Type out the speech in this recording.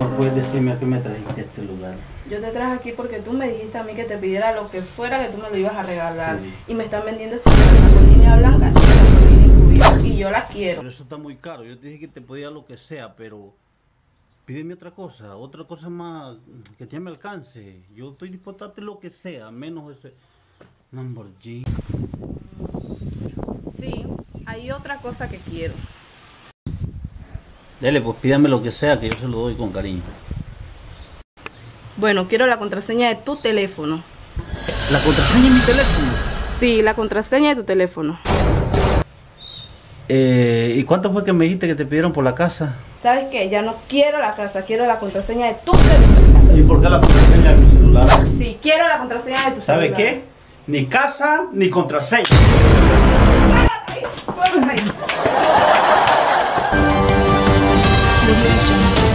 ¿No puedes decirme a qué me trajiste a este lugar? Yo te traje aquí porque tú me dijiste a mí que te pidiera lo que fuera que tú me lo ibas a regalar. Sí. Y me están vendiendo esta casa con línea blanca y con línea incluida. Y yo la quiero. Pero eso está muy caro. Yo te dije que te podía lo que sea, pero pídeme otra cosa, otra cosa más que te me alcance. Yo estoy dispuesto a darte lo que sea, menos ese Lamborghini. Sí, hay otra cosa que quiero. Dele, pues pídame lo que sea, que yo se lo doy con cariño. Bueno, quiero la contraseña de tu teléfono. La contraseña en mi teléfono. Sí, la contraseña de tu teléfono. Eh, ¿Y cuánto fue que me dijiste que te pidieron por la casa? ¿Sabes qué? Ya no quiero la casa, quiero la contraseña de tu celular. ¿Y por qué la contraseña de mi celular? Sí, quiero la contraseña de tu ¿Sabe celular. qué? Ni casa ni contraseña. audio